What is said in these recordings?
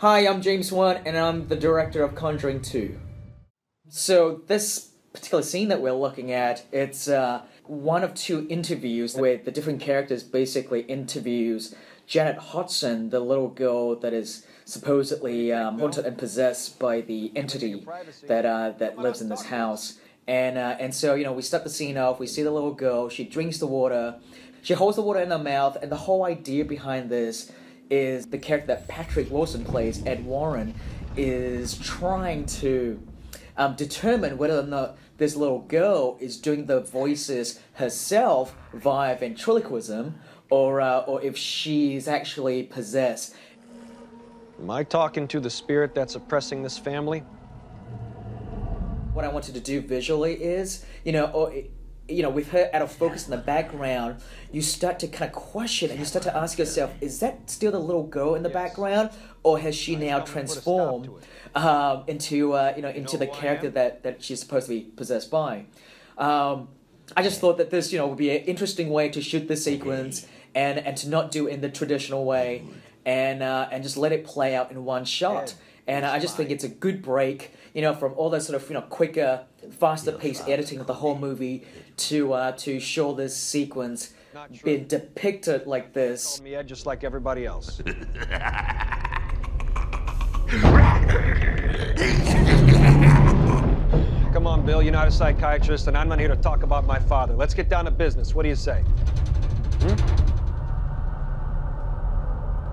Hi, I'm James Wan, and I'm the director of Conjuring 2. So this particular scene that we're looking at, it's uh, one of two interviews where the different characters basically interviews Janet Hodgson, the little girl that is supposedly um, haunted and possessed by the entity that uh, that lives in this house. And uh, and so you know we start the scene off. We see the little girl. She drinks the water. She holds the water in her mouth. And the whole idea behind this is the character that Patrick Wilson plays, Ed Warren, is trying to um, determine whether or not this little girl is doing the voices herself via ventriloquism, or uh, or if she's actually possessed. Am I talking to the spirit that's oppressing this family? what I wanted to do visually is, you know, or you know, with her out of focus in the background, you start to kind of question and you start to ask yourself, is that still the little girl in the background, or has she now transformed um, into uh, you know into the character that that she's supposed to be possessed by? Um, I just thought that this you know would be an interesting way to shoot this sequence and and to not do it in the traditional way and uh, and just let it play out in one shot. And I just think it's a good break, you know, from all the sort of you know quicker, faster paced editing of the whole movie to uh, to show this sequence being depicted like this. Me, just like everybody else. Come on, Bill. You're not a psychiatrist, and I'm not here to talk about my father. Let's get down to business. What do you say? Hmm?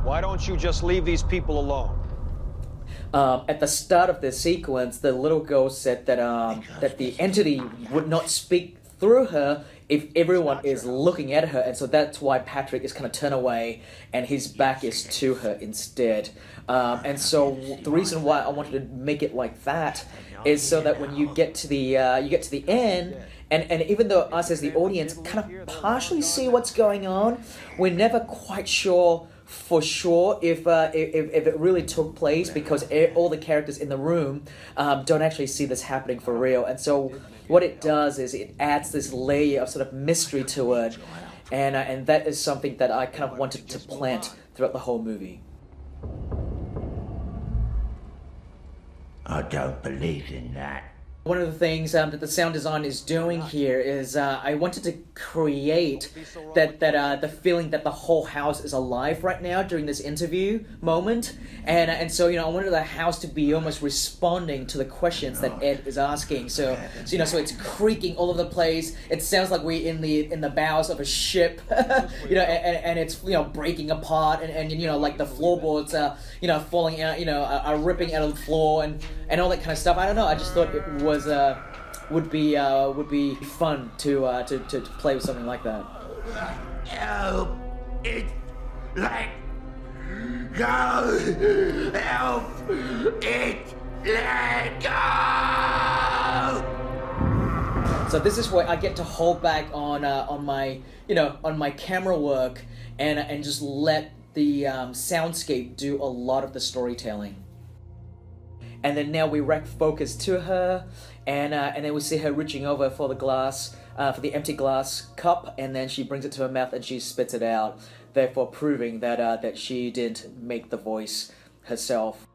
Why don't you just leave these people alone? Um, at the start of the sequence, the little girl said that um, that the entity would not speak through her if everyone is looking at her, and so that's why Patrick is kind of turned away and his back is to her instead. Um, and so the reason why I wanted to make it like that is so that when you get to the uh, you get to the end. And, and even though us as the audience kind of partially see what's going on, we're never quite sure for sure if, uh, if, if it really took place because all the characters in the room um, don't actually see this happening for real. And so what it does is it adds this layer of sort of mystery to it. And, uh, and that is something that I kind of wanted to plant throughout the whole movie. I don't believe in that. One of the things um, that the sound design is doing here is uh, I wanted to create that that uh, the feeling that the whole house is alive right now during this interview moment, and and so you know I wanted the house to be almost responding to the questions that Ed is asking. So, so you know so it's creaking all over the place. It sounds like we're in the in the bows of a ship, you know, and, and it's you know breaking apart, and, and you know like the floorboards are you know falling out, you know are, are ripping out of the floor, and and all that kind of stuff. I don't know. I just thought it was uh, would be uh, would be fun to, uh, to to play with something like that. Help! It like go! Help! It let go! So this is where I get to hold back on uh, on my you know on my camera work and and just let the um, soundscape do a lot of the storytelling and then now we rack focus to her, and uh, and then we see her reaching over for the glass, uh, for the empty glass cup, and then she brings it to her mouth and she spits it out, therefore proving that uh, that she didn't make the voice herself.